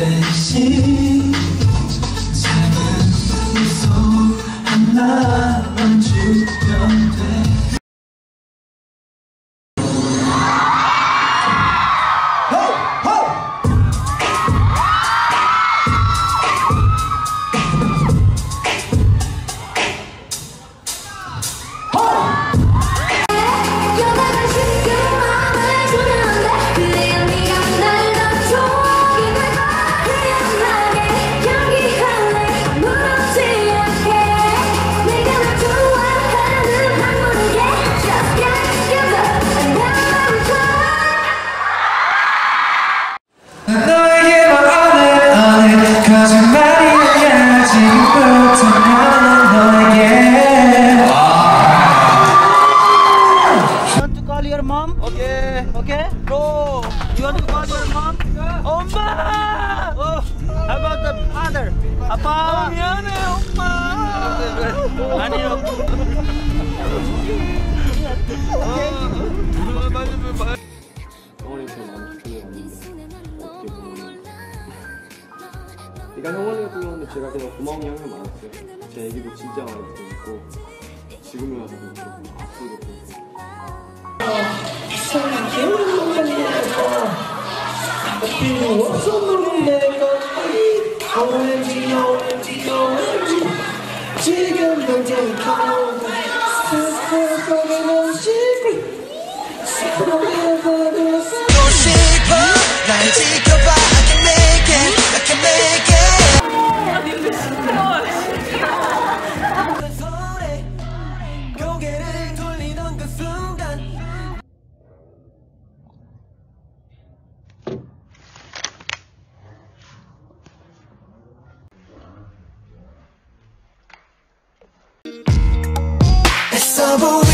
的心。 아빠! 미안해, 엄마! 아니요. 형원이한테 많이 추천해봤는데 어떻게 보면 그러니까 형원이 같은 경우는 제가 그냥 고마운 게 항상 많았어요 제 얘기도 진짜 많이 듣고 지금에 와서도 그렇고 앞으로도 그렇고 필요 없었는 내가 오렌지 오렌지 오렌지 지금 당장 가고 스스로 속에 넌 secret Forever 싶어 날 지켜 得不到。